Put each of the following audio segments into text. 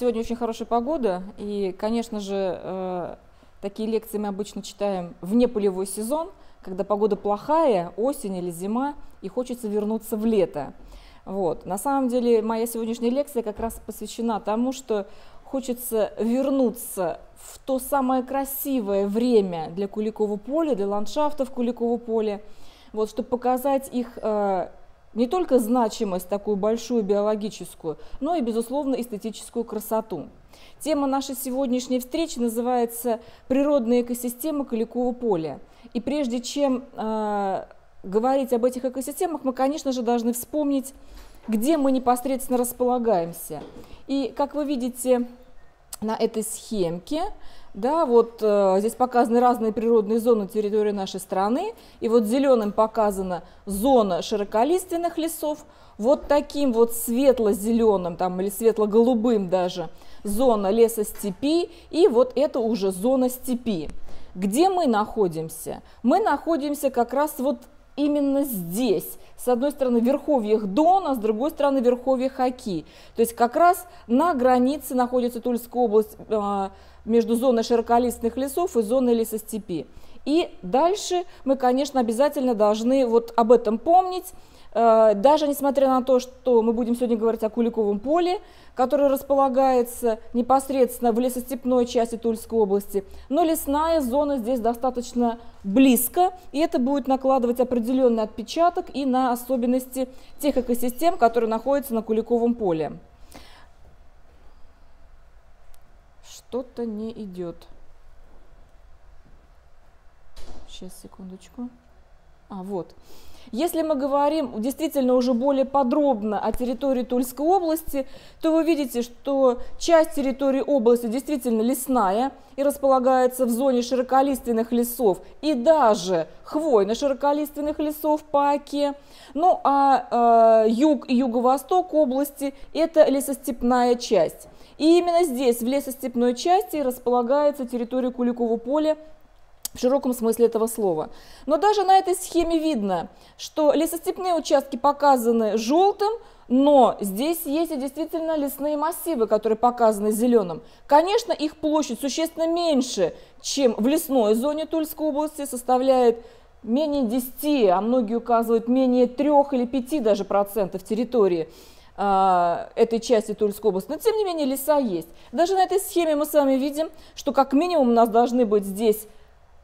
Сегодня очень хорошая погода, и, конечно же, э, такие лекции мы обычно читаем вне полевой сезон, когда погода плохая, осень или зима, и хочется вернуться в лето. Вот. На самом деле моя сегодняшняя лекция как раз посвящена тому, что хочется вернуться в то самое красивое время для Куликова поля, для ландшафтов Куликова поля, вот, чтобы показать их э, не только значимость такую большую биологическую, но и, безусловно, эстетическую красоту. Тема нашей сегодняшней встречи называется «Природная экосистема Куликова поля». И прежде чем э, говорить об этих экосистемах, мы, конечно же, должны вспомнить, где мы непосредственно располагаемся. И, как вы видите на этой схемке, да, вот э, здесь показаны разные природные зоны территории нашей страны. И вот зеленым показана зона широколиственных лесов. Вот таким вот светло-зеленым там, или светло-голубым даже зона лесостепи. И вот это уже зона степи. Где мы находимся? Мы находимся как раз вот именно здесь. С одной стороны верховьях Дона, с другой стороны верховьях Хаки. То есть как раз на границе находится Тульская область, э, между зоной широколистных лесов и зоной лесостепи. И дальше мы, конечно, обязательно должны вот об этом помнить, даже несмотря на то, что мы будем сегодня говорить о Куликовом поле, которое располагается непосредственно в лесостепной части Тульской области, но лесная зона здесь достаточно близко, и это будет накладывать определенный отпечаток и на особенности тех экосистем, которые находятся на Куликовом поле. что-то не идет. Сейчас, секундочку. А, вот. Если мы говорим действительно уже более подробно о территории Тульской области, то вы видите, что часть территории области действительно лесная и располагается в зоне широколиственных лесов и даже хвойно-широколиственных лесов по Оке. Ну а э, юг и юго-восток области – это лесостепная часть. И именно здесь, в лесостепной части, располагается территория Куликового поля в широком смысле этого слова. Но даже на этой схеме видно, что лесостепные участки показаны желтым, но здесь есть и действительно лесные массивы, которые показаны зеленым. Конечно, их площадь существенно меньше, чем в лесной зоне Тульской области, составляет менее 10, а многие указывают менее 3 или 5 даже процентов территории. А, этой части Тульской области, но тем не менее леса есть. Даже на этой схеме мы с вами видим, что как минимум у нас должны быть здесь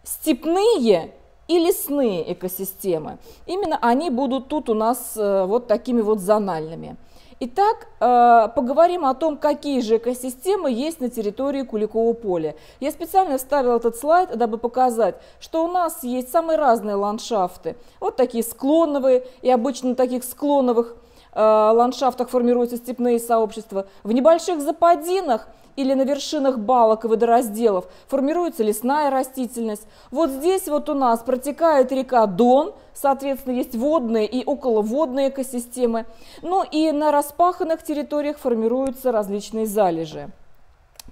степные и лесные экосистемы. Именно они будут тут у нас э, вот такими вот зональными. Итак, э, поговорим о том, какие же экосистемы есть на территории Куликового поля. Я специально вставила этот слайд, дабы показать, что у нас есть самые разные ландшафты. Вот такие склоновые, и обычно на таких склоновых ландшафтах формируются степные сообщества, в небольших западинах или на вершинах балок и водоразделов формируется лесная растительность. Вот здесь вот у нас протекает река Дон, соответственно, есть водные и околоводные экосистемы. Ну и на распаханных территориях формируются различные залежи.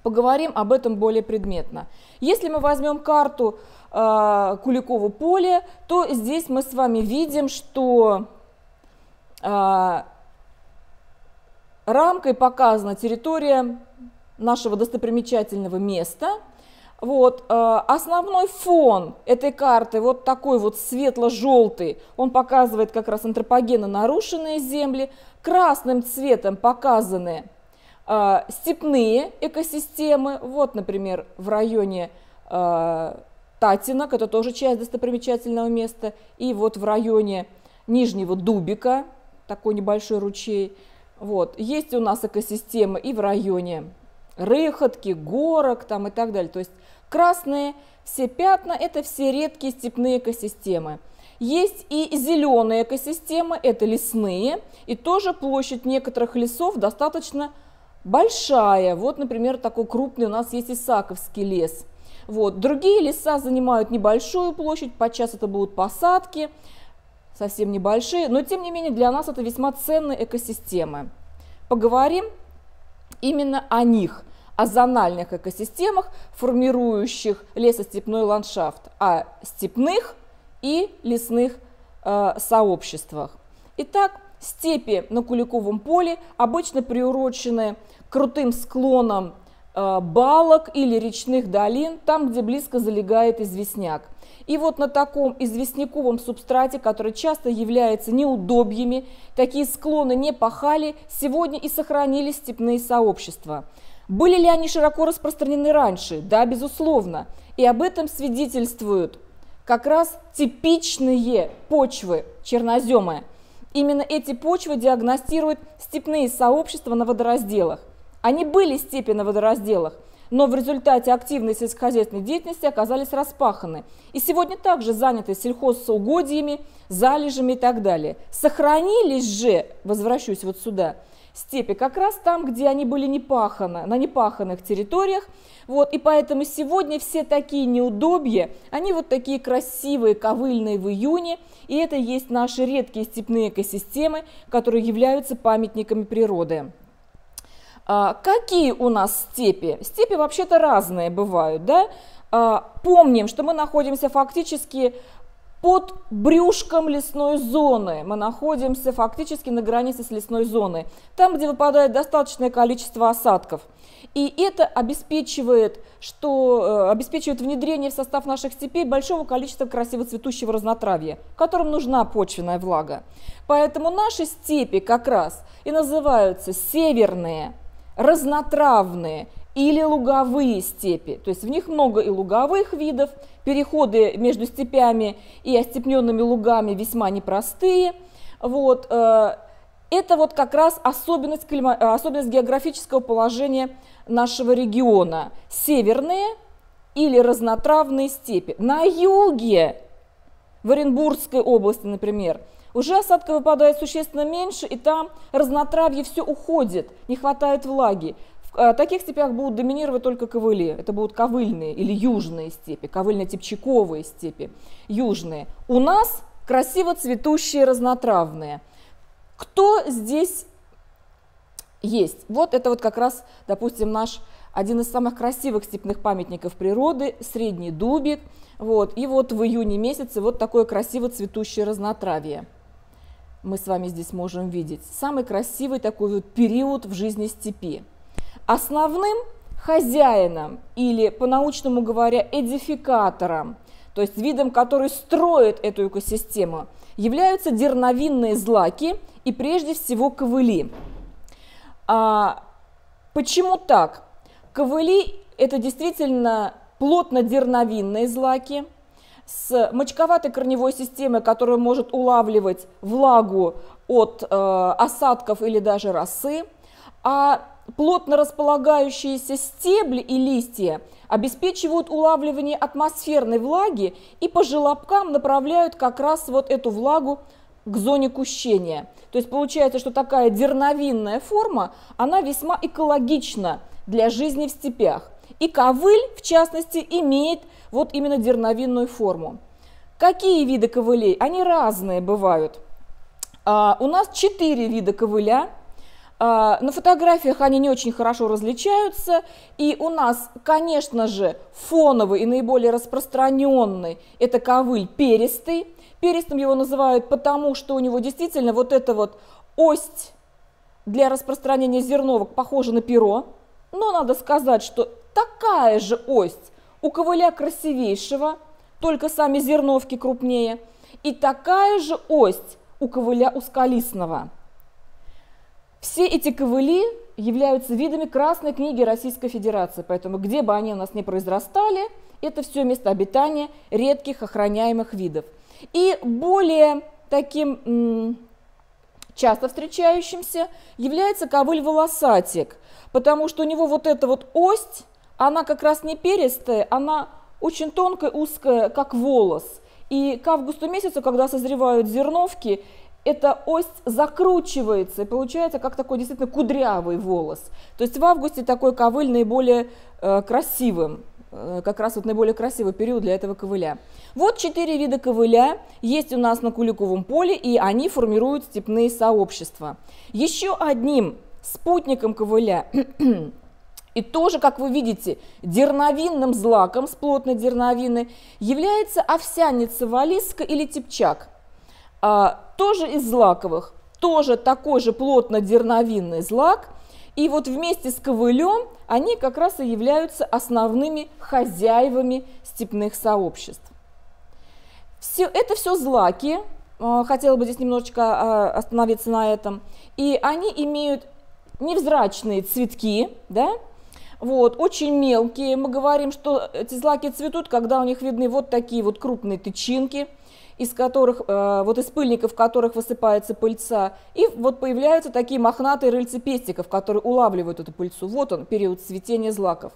Поговорим об этом более предметно. Если мы возьмем карту э, Куликова поля, то здесь мы с вами видим, что э, Рамкой показана территория нашего достопримечательного места. Вот, э, основной фон этой карты вот такой вот светло-желтый, он показывает как раз антропогенно нарушенные земли. Красным цветом показаны э, степные экосистемы. Вот, например, в районе э, Татинок, это тоже часть достопримечательного места. И вот в районе Нижнего Дубика, такой небольшой ручей. Вот. Есть у нас экосистемы и в районе Рыходки, Горок там и так далее. То есть красные все пятна – это все редкие степные экосистемы. Есть и зеленые экосистемы, это лесные, и тоже площадь некоторых лесов достаточно большая. Вот, например, такой крупный у нас есть Исаковский лес. Вот. Другие леса занимают небольшую площадь, подчас это будут посадки, совсем небольшие, но тем не менее для нас это весьма ценные экосистемы. Поговорим именно о них, о зональных экосистемах, формирующих лесостепной ландшафт, о степных и лесных э, сообществах. Итак, степи на Куликовом поле обычно приурочены крутым склонам э, балок или речных долин, там, где близко залегает известняк. И вот на таком известняковом субстрате, который часто является неудобьями, такие склоны не пахали, сегодня и сохранились степные сообщества. Были ли они широко распространены раньше? Да, безусловно. И об этом свидетельствуют как раз типичные почвы черноземы. Именно эти почвы диагностируют степные сообщества на водоразделах. Они были степи на водоразделах, но в результате активной сельскохозяйственной деятельности оказались распаханы. И сегодня также заняты сельхозугодьями, залежами и так далее. Сохранились же, возвращусь вот сюда, степи как раз там, где они были не паханы, на непаханных территориях. Вот, и поэтому сегодня все такие неудобья, они вот такие красивые, ковыльные в июне, и это есть наши редкие степные экосистемы, которые являются памятниками природы. А, какие у нас степи? Степи вообще-то разные бывают, да? А, помним, что мы находимся фактически под брюшком лесной зоны. Мы находимся фактически на границе с лесной зоной, там, где выпадает достаточное количество осадков. И это обеспечивает, что, э, обеспечивает внедрение в состав наших степей большого количества красиво цветущего разнотравья, которым нужна почвенная влага. Поэтому наши степи как раз и называются северные, разнотравные или луговые степи. То есть в них много и луговых видов, переходы между степями и остепненными лугами весьма непростые. Вот, э, это вот как раз особенность, особенность географического положения нашего региона. Северные или разнотравные степи. На юге, в Оренбургской области, например, уже осадка выпадает существенно меньше, и там разнотравье все уходит, не хватает влаги. В э, таких степях будут доминировать только ковыли. Это будут ковыльные или южные степи, ковыльно-тепчаковые степи, южные. У нас красиво цветущие разнотравные. Кто здесь есть? Вот это вот как раз, допустим, наш один из самых красивых степных памятников природы, Средний Дубик. Вот. И вот в июне месяце вот такое красиво цветущее разнотравие мы с вами здесь можем видеть. Самый красивый такой вот период в жизни степи. Основным хозяином или, по-научному говоря, эдификатором, то есть видом, который строит эту экосистему, являются дерновинные злаки и прежде всего ковыли. А, почему так? Ковыли – это действительно плотно-дерновинные злаки, с мочковатой корневой системой, которая может улавливать влагу от э, осадков или даже росы, а плотно располагающиеся стебли и листья обеспечивают улавливание атмосферной влаги и по желобкам направляют как раз вот эту влагу к зоне кущения. То есть получается, что такая дерновинная форма, она весьма экологична для жизни в степях. И ковыль, в частности, имеет вот именно дерновинную форму. Какие виды ковылей? Они разные бывают. А, у нас четыре вида ковыля. А, на фотографиях они не очень хорошо различаются. И у нас, конечно же, фоновый и наиболее распространенный – это ковыль перистый. Перистым его называют потому, что у него действительно вот эта вот ось для распространения зерновок похожа на перо. Но надо сказать, что такая же ось у ковыля красивейшего, только сами зерновки крупнее, и такая же ось у ковыля узколистного. Все эти ковыли являются видами Красной книги Российской Федерации, поэтому где бы они у нас не произрастали, это все место обитания редких охраняемых видов. И более таким часто встречающимся является ковыль-волосатик, потому что у него вот эта вот ось она как раз не перистая, она очень тонкая, узкая, как волос. И к августу месяцу, когда созревают зерновки, эта ось закручивается и получается как такой действительно кудрявый волос. То есть в августе такой ковыль наиболее э, красивым, э, как раз вот наиболее красивый период для этого ковыля. Вот четыре вида ковыля есть у нас на Куликовом поле, и они формируют степные сообщества. Еще одним спутником ковыля И тоже, как вы видите, дерновинным злаком с плотной дерновины является овсяница валиска или типчак. А, тоже из злаковых. тоже такой же плотно-дерновинный злак. И вот вместе с ковылем они как раз и являются основными хозяевами степных сообществ. Все, это все злаки, а, хотела бы здесь немножечко а, остановиться на этом. И они имеют невзрачные цветки, да, вот, очень мелкие. Мы говорим, что эти злаки цветут, когда у них видны вот такие вот крупные тычинки, из которых, э, вот из пыльников которых высыпается пыльца. И вот появляются такие мохнатые рыльца пестиков, которые улавливают эту пыльцу. Вот он, период цветения злаков.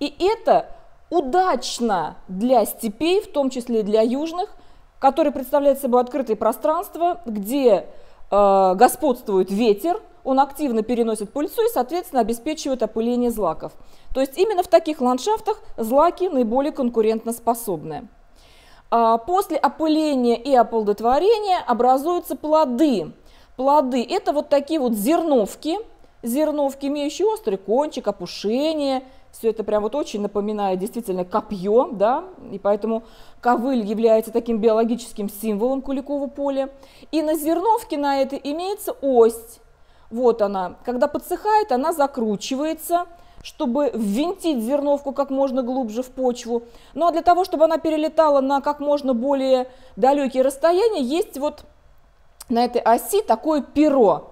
И это удачно для степей, в том числе для южных, которые представляют собой открытое пространство, где э, господствует ветер, он активно переносит пыльцу и, соответственно, обеспечивает опыление злаков. То есть именно в таких ландшафтах злаки наиболее конкурентоспособны. А после опыления и оплодотворения образуются плоды. Плоды – это вот такие вот зерновки, зерновки, имеющие острый кончик, опушение. Все это прям вот очень напоминает действительно копье, да, и поэтому ковыль является таким биологическим символом Куликового поля. И на зерновке на это имеется ось, вот она. Когда подсыхает, она закручивается, чтобы ввинтить зерновку как можно глубже в почву. Ну а для того, чтобы она перелетала на как можно более далекие расстояния, есть вот на этой оси такое перо.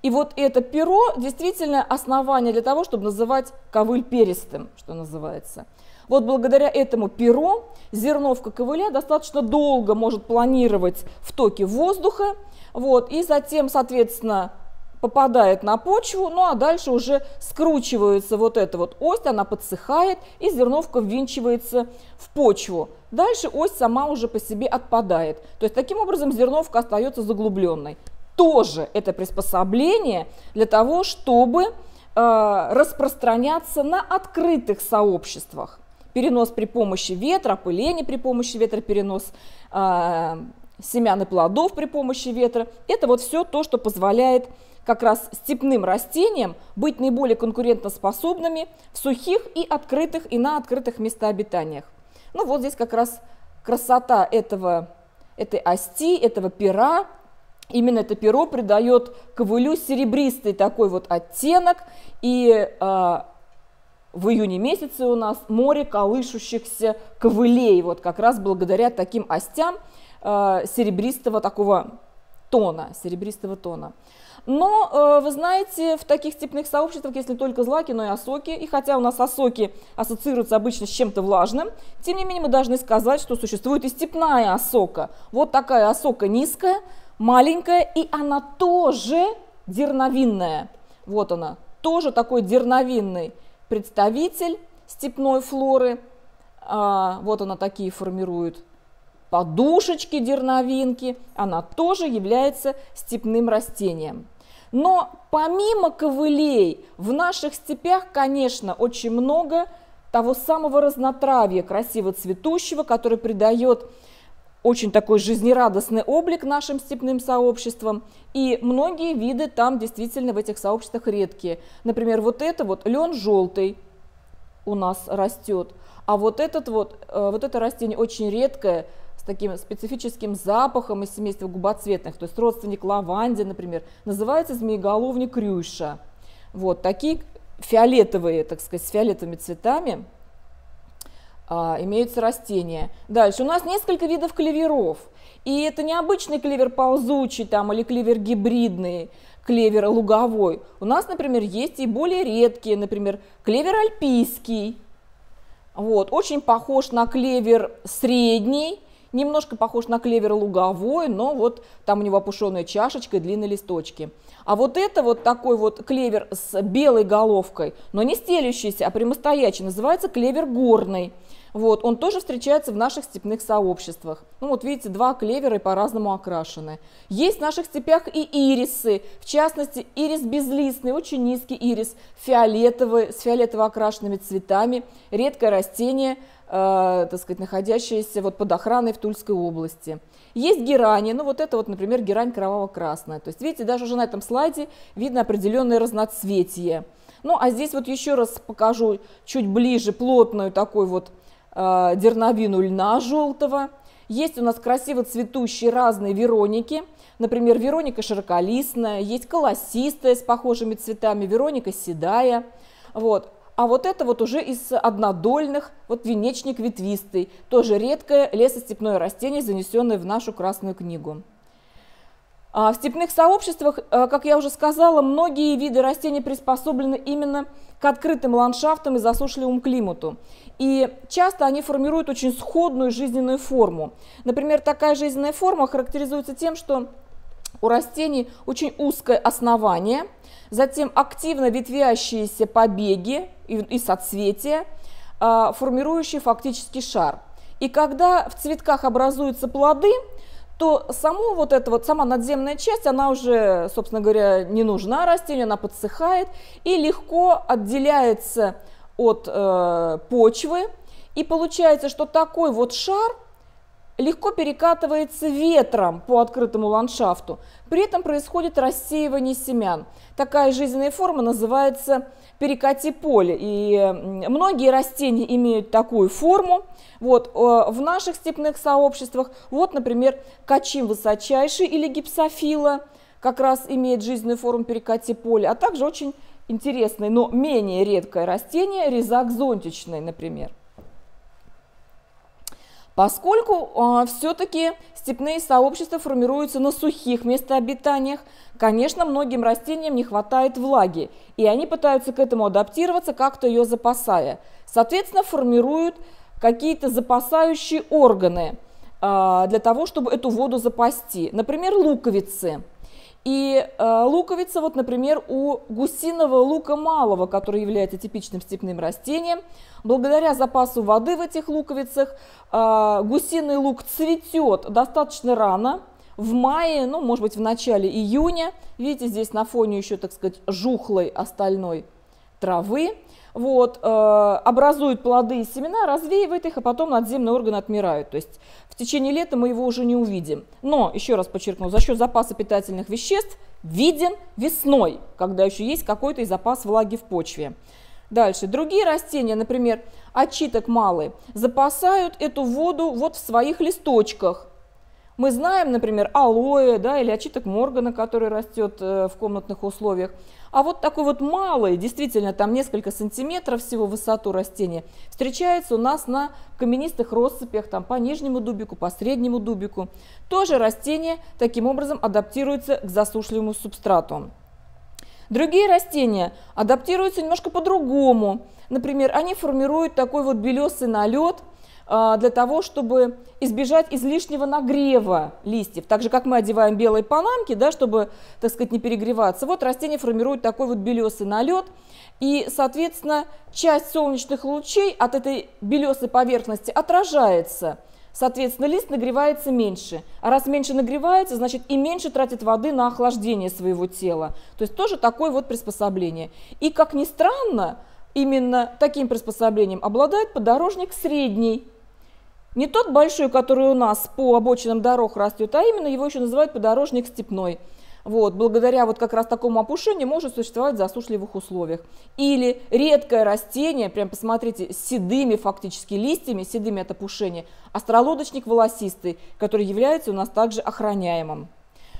И вот это перо действительно основание для того, чтобы называть ковыль перистым, что называется. Вот благодаря этому перу зерновка ковыля достаточно долго может планировать в токе воздуха, вот, и затем, соответственно, попадает на почву, ну а дальше уже скручивается вот эта вот ось, она подсыхает, и зерновка ввинчивается в почву. Дальше ось сама уже по себе отпадает. То есть таким образом зерновка остается заглубленной. Тоже это приспособление для того, чтобы э, распространяться на открытых сообществах. Перенос при помощи ветра, опыление при помощи ветра, перенос э, семян и плодов при помощи ветра. Это вот все то, что позволяет как раз степным растениям быть наиболее конкурентоспособными в сухих и открытых и на открытых местообитаниях. Ну вот здесь как раз красота этого, этой ости, этого пера. Именно это перо придает ковылю серебристый такой вот оттенок. И э, в июне месяце у нас море колышущихся ковылей, вот как раз благодаря таким остям э, серебристого такого тона, серебристого тона. Но, э, вы знаете, в таких степных сообществах, если только злаки, но и осоки, и хотя у нас осоки ассоциируются обычно с чем-то влажным, тем не менее мы должны сказать, что существует и степная осока. Вот такая осока низкая, маленькая, и она тоже дерновинная. Вот она, тоже такой дерновинный представитель степной флоры. А, вот она такие формирует подушечки дерновинки. Она тоже является степным растением. Но помимо ковылей в наших степях, конечно, очень много того самого разнотравья, красиво цветущего, который придает очень такой жизнерадостный облик нашим степным сообществам. И многие виды там действительно в этих сообществах редкие. Например, вот это вот лен желтый у нас растет, а вот этот вот, э, вот это растение очень редкое, таким специфическим запахом из семейства губоцветных, то есть родственник лаванди, например, называется змееголовник крюша. Вот такие фиолетовые, так сказать, с фиолетовыми цветами а, имеются растения. Дальше у нас несколько видов клеверов. И это не обычный клевер ползучий там, или клевер гибридный, клевер луговой. У нас, например, есть и более редкие, например, клевер альпийский. Вот, очень похож на клевер средний, Немножко похож на клевер луговой, но вот там у него опушенная чашечка и длинные листочки. А вот это вот такой вот клевер с белой головкой, но не стелющийся, а прямостоячий, называется клевер горный. Вот, он тоже встречается в наших степных сообществах. Ну вот видите, два клевера по-разному окрашены. Есть в наших степях и ирисы, в частности ирис безлистный, очень низкий ирис, фиолетовый, с фиолетово окрашенными цветами, редкое растение – э, так сказать, находящиеся вот под охраной в Тульской области. Есть герани, ну вот это вот, например, герань кроваво-красная. То есть, видите, даже уже на этом слайде видно определенное разноцветие. Ну, а здесь вот еще раз покажу чуть ближе плотную такой вот дерновину льна желтого. Есть у нас красиво цветущие разные вероники. Например, Вероника широколистная, есть колосистая с похожими цветами, Вероника седая. Вот. А вот это вот уже из однодольных, вот венечник ветвистый, тоже редкое лесостепное растение, занесенное в нашу Красную книгу. А в степных сообществах, э, как я уже сказала, многие виды растений приспособлены именно к открытым ландшафтам и засушливому климату. И часто они формируют очень сходную жизненную форму. Например, такая жизненная форма характеризуется тем, что у растений очень узкое основание, затем активно ветвящиеся побеги и, соцветия, э, формирующие фактически шар. И когда в цветках образуются плоды, то само вот эта вот, сама надземная часть, она уже, собственно говоря, не нужна растению, она подсыхает и легко отделяется от э, почвы. И получается, что такой вот шар легко перекатывается ветром по открытому ландшафту. При этом происходит рассеивание семян. Такая жизненная форма называется перекати поле. И многие растения имеют такую форму. Вот, э, в наших степных сообществах, вот, например, качим высочайший или гипсофила, как раз имеет жизненную форму перекати поля, а также очень интересное, но менее редкое растение, резак зонтичный, например. Поскольку э, все-таки степные сообщества формируются на сухих местообитаниях, конечно, многим растениям не хватает влаги, и они пытаются к этому адаптироваться, как-то ее запасая. Соответственно, формируют какие-то запасающие органы э, для того, чтобы эту воду запасти. Например, луковицы – и э, луковица, вот, например, у гусиного лука малого, который является типичным степным растением, благодаря запасу воды в этих луковицах э, гусиный лук цветет достаточно рано, в мае, ну, может быть, в начале июня. Видите, здесь на фоне еще, так сказать, жухлой остальной травы вот, э, образует плоды и семена, развеивает их, а потом надземные органы отмирают. То есть в течение лета мы его уже не увидим. Но, еще раз подчеркну, за счет запаса питательных веществ виден весной, когда еще есть какой-то и запас влаги в почве. Дальше. Другие растения, например, очиток малый, запасают эту воду вот в своих листочках. Мы знаем, например, алоэ да, или очиток моргана, который растет э, в комнатных условиях. А вот такой вот малый, действительно там несколько сантиметров всего высоту растения, встречается у нас на каменистых россыпях, там по нижнему дубику, по среднему дубику. Тоже растение таким образом адаптируется к засушливому субстрату. Другие растения адаптируются немножко по-другому. Например, они формируют такой вот белесый налет – для того, чтобы избежать излишнего нагрева листьев. Так же, как мы одеваем белые панамки, да, чтобы, так сказать, не перегреваться. Вот растение формирует такой вот белесый налет. И, соответственно, часть солнечных лучей от этой белесой поверхности отражается. Соответственно, лист нагревается меньше. А раз меньше нагревается, значит и меньше тратит воды на охлаждение своего тела. То есть тоже такое вот приспособление. И, как ни странно, именно таким приспособлением обладает подорожник средний не тот большой, который у нас по обочинам дорог растет, а именно его еще называют подорожник степной. Вот, благодаря вот как раз такому опушению может существовать в засушливых условиях. Или редкое растение, прям посмотрите, с седыми фактически листьями, седыми от опушения, астролодочник волосистый, который является у нас также охраняемым.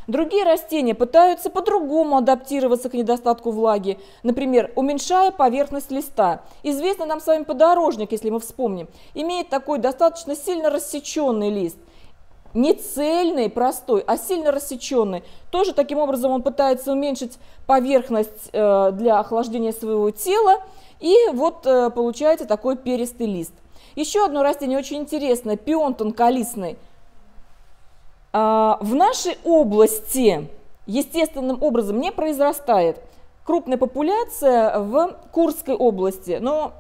Другие растения пытаются по-другому адаптироваться к недостатку влаги, например, уменьшая поверхность листа. Известный нам с вами подорожник, если мы вспомним, имеет такой достаточно сильно рассеченный лист. Не цельный, простой, а сильно рассеченный. Тоже таким образом он пытается уменьшить поверхность э, для охлаждения своего тела. И вот э, получается такой перистый лист. Еще одно растение очень интересное, пион тонколистный – а, в нашей области естественным образом не произрастает крупная популяция в Курской области, но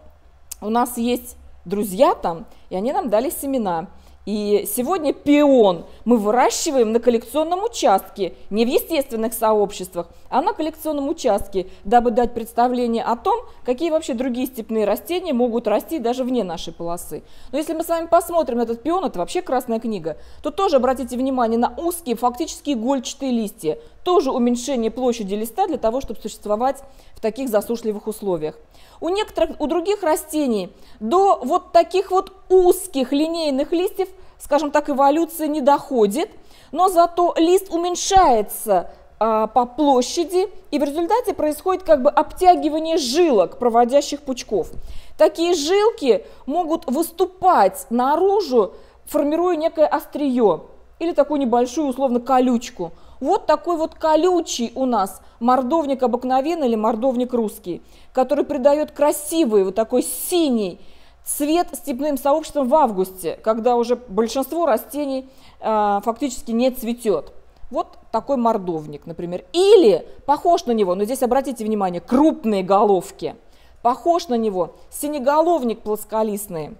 у нас есть друзья там, и они нам дали семена. И сегодня пион мы выращиваем на коллекционном участке, не в естественных сообществах, а на коллекционном участке, дабы дать представление о том, какие вообще другие степные растения могут расти даже вне нашей полосы. Но если мы с вами посмотрим на этот пион, это вообще красная книга, то тоже обратите внимание на узкие, фактически игольчатые листья. Тоже уменьшение площади листа для того, чтобы существовать в таких засушливых условиях. У некоторых, у других растений до вот таких вот узких линейных листьев скажем так, эволюция не доходит, но зато лист уменьшается а, по площади, и в результате происходит как бы обтягивание жилок проводящих пучков. Такие жилки могут выступать наружу, формируя некое острие или такую небольшую условно колючку. Вот такой вот колючий у нас мордовник обыкновенный или мордовник русский, который придает красивый вот такой синий цвет степным сообществом в августе, когда уже большинство растений э, фактически не цветет. Вот такой мордовник, например. Или похож на него, но здесь обратите внимание, крупные головки. Похож на него синеголовник плосколистный,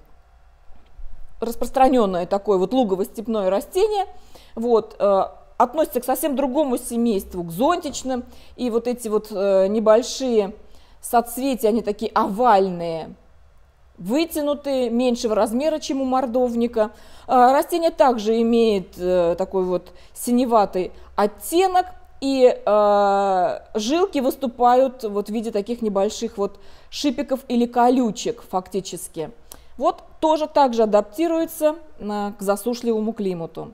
распространенное такое вот лугово-степное растение. Вот, э, относится к совсем другому семейству, к зонтичным. И вот эти вот э, небольшие соцветия, они такие овальные, вытянутые, меньшего размера, чем у мордовника. А, растение также имеет э, такой вот синеватый оттенок, и э, жилки выступают вот в виде таких небольших вот шипиков или колючек фактически. Вот тоже также адаптируется к засушливому климату.